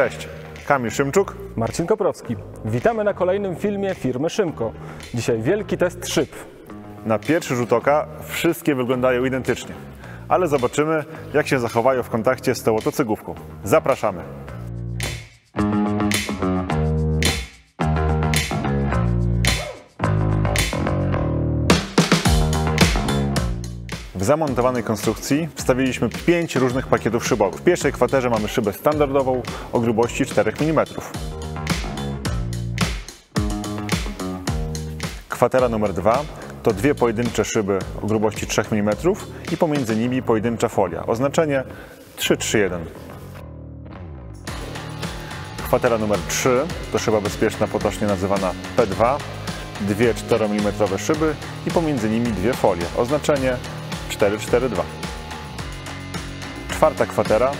Cześć, Kamil Szymczuk. Marcin Koprowski. Witamy na kolejnym filmie firmy Szymko. Dzisiaj wielki test szyb. Na pierwszy rzut oka wszystkie wyglądają identycznie, ale zobaczymy, jak się zachowają w kontakcie z tą oto cegówką. Zapraszamy. Zamontowanej konstrukcji wstawiliśmy 5 różnych pakietów szybowych. W pierwszej kwaterze mamy szybę standardową o grubości 4 mm. Kwatera numer 2 to dwie pojedyncze szyby o grubości 3 mm i pomiędzy nimi pojedyncza folia. Oznaczenie 331. Kwatera numer 3 to szyba bezpieczna potocznie nazywana P2, dwie 4 mm szyby i pomiędzy nimi dwie folie. Oznaczenie 442. Czwarta kwatera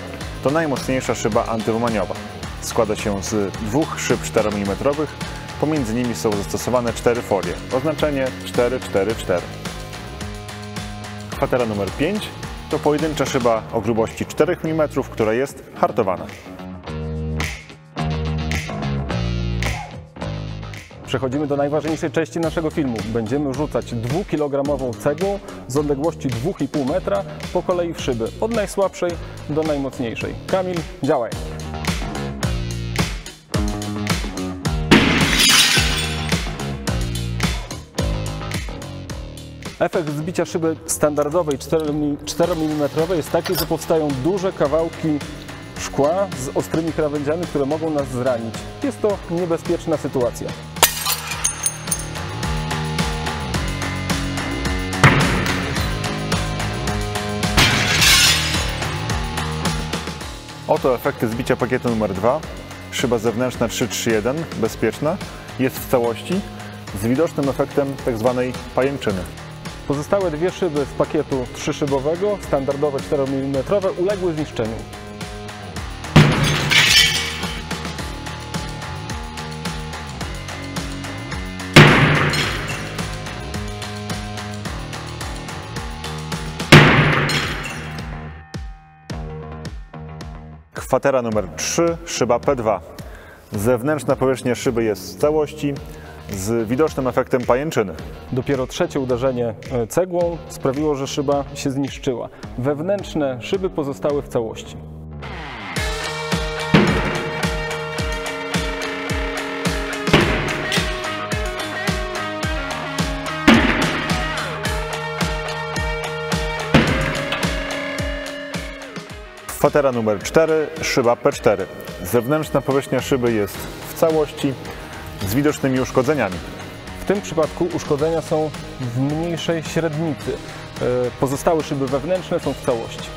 to najmocniejsza szyba antywomaniowa. Składa się z dwóch szyb 4 mm, pomiędzy nimi są zastosowane cztery folie. Oznaczenie 444. Kwatera numer 5 to pojedyncza szyba o grubości 4 mm, która jest hartowana. Przechodzimy do najważniejszej części naszego filmu. Będziemy rzucać 2-kilogramową cegłą z odległości 2,5 metra po kolei w szyby, od najsłabszej do najmocniejszej. Kamil, działaj! Efekt zbicia szyby standardowej 4 mm jest taki, że powstają duże kawałki szkła z ostrymi krawędziami, które mogą nas zranić. Jest to niebezpieczna sytuacja. Oto efekty zbicia pakietu numer 2. Szyba zewnętrzna 331, bezpieczna, jest w całości z widocznym efektem tzw. pajęczyny. Pozostałe dwie szyby z pakietu trzyszybowego, standardowe 4 mm, uległy zniszczeniu. Kwatera numer 3, szyba P2. Zewnętrzna powierzchnia szyby jest w całości z widocznym efektem pajęczyny. Dopiero trzecie uderzenie e, cegłą sprawiło, że szyba się zniszczyła. Wewnętrzne szyby pozostały w całości. Kwatera numer 4, szyba P4. Zewnętrzna powierzchnia szyby jest w całości z widocznymi uszkodzeniami. W tym przypadku uszkodzenia są w mniejszej średnicy. E, Pozostałe szyby wewnętrzne są w całości.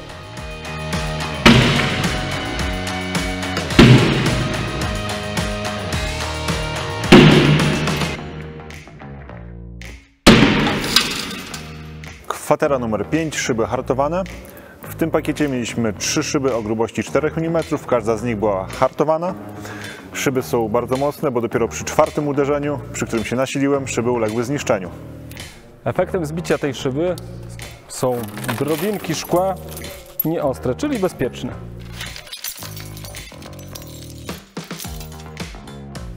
Kwatera numer 5, szyby hartowane. W tym pakiecie mieliśmy trzy szyby o grubości 4 mm, każda z nich była hartowana. Szyby są bardzo mocne, bo dopiero przy czwartym uderzeniu, przy którym się nasiliłem, szyby uległy zniszczeniu. Efektem zbicia tej szyby są drobinki szkła nieostre, czyli bezpieczne.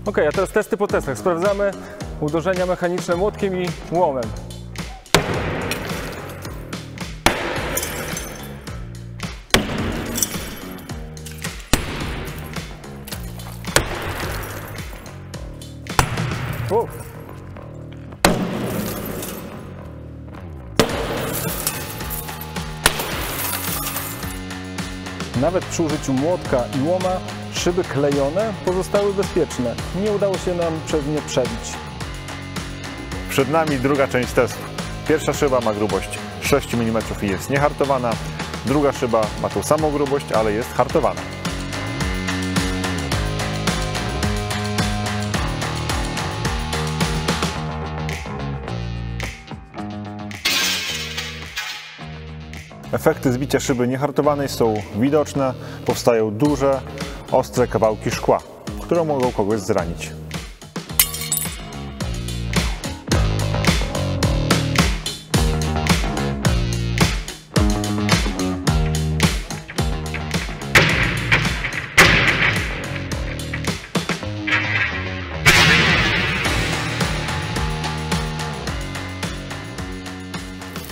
Ok, a teraz testy po testach. Sprawdzamy uderzenia mechaniczne młotkiem i łomem. Nawet przy użyciu młotka i łoma szyby klejone pozostały bezpieczne. Nie udało się nam przez nie przebić. Przed nami druga część testu. Pierwsza szyba ma grubość 6 mm i jest niehartowana. Druga szyba ma tą samą grubość, ale jest hartowana. Efekty zbicia szyby niehartowanej są widoczne, powstają duże, ostre kawałki szkła, które mogą kogoś zranić.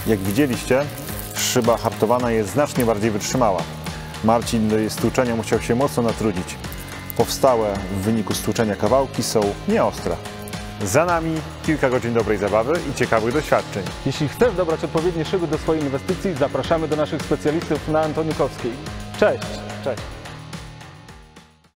Jak widzieliście, szyba hartowana jest znacznie bardziej wytrzymała. Marcin do jej stłuczenia musiał się mocno natrudzić. Powstałe w wyniku stłuczenia kawałki są nieostre. Za nami kilka godzin dobrej zabawy i ciekawych doświadczeń. Jeśli chcesz dobrać odpowiednie szyby do swojej inwestycji, zapraszamy do naszych specjalistów na Antonykowskiej. Cześć! Cześć!